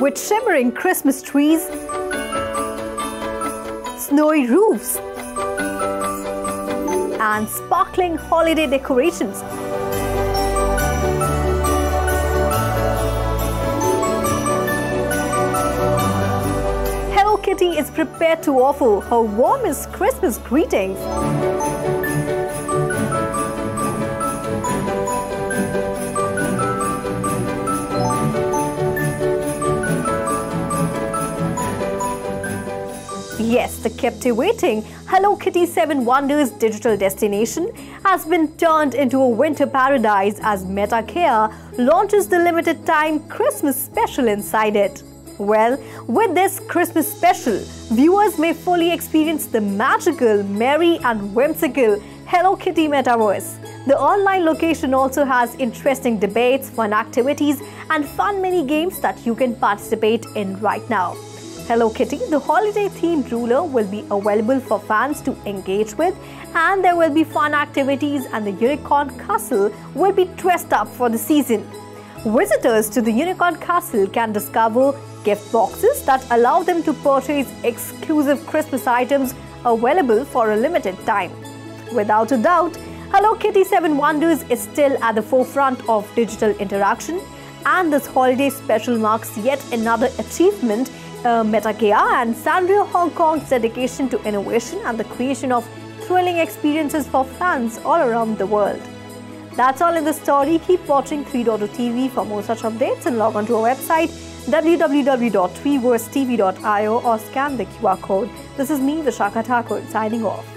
with shimmering Christmas trees, snowy roofs, and sparkling holiday decorations. Hello Kitty is prepared to offer her warmest Christmas greetings. Yes, the captivating Hello Kitty 7 Wonders digital destination has been turned into a winter paradise as MetaGaia launches the limited time Christmas special inside it. Well, with this Christmas special, viewers may fully experience the magical, merry and whimsical Hello Kitty metaverse. The online location also has interesting debates, fun activities and fun mini games that you can participate in right now. Hello Kitty, the holiday themed ruler will be available for fans to engage with and there will be fun activities and the Unicorn Castle will be dressed up for the season. Visitors to the Unicorn Castle can discover gift boxes that allow them to purchase exclusive Christmas items available for a limited time. Without a doubt, Hello Kitty 7 Wonders is still at the forefront of digital interaction and this holiday special marks yet another achievement uh, MetaGaia and Sanrio Hong Kong's dedication to innovation and the creation of thrilling experiences for fans all around the world. That's all in the story. Keep watching 3.2 TV for more such updates and log on to our website www.tweeversetv.io or scan the QR code. This is me, Vishakha Thakur, signing off.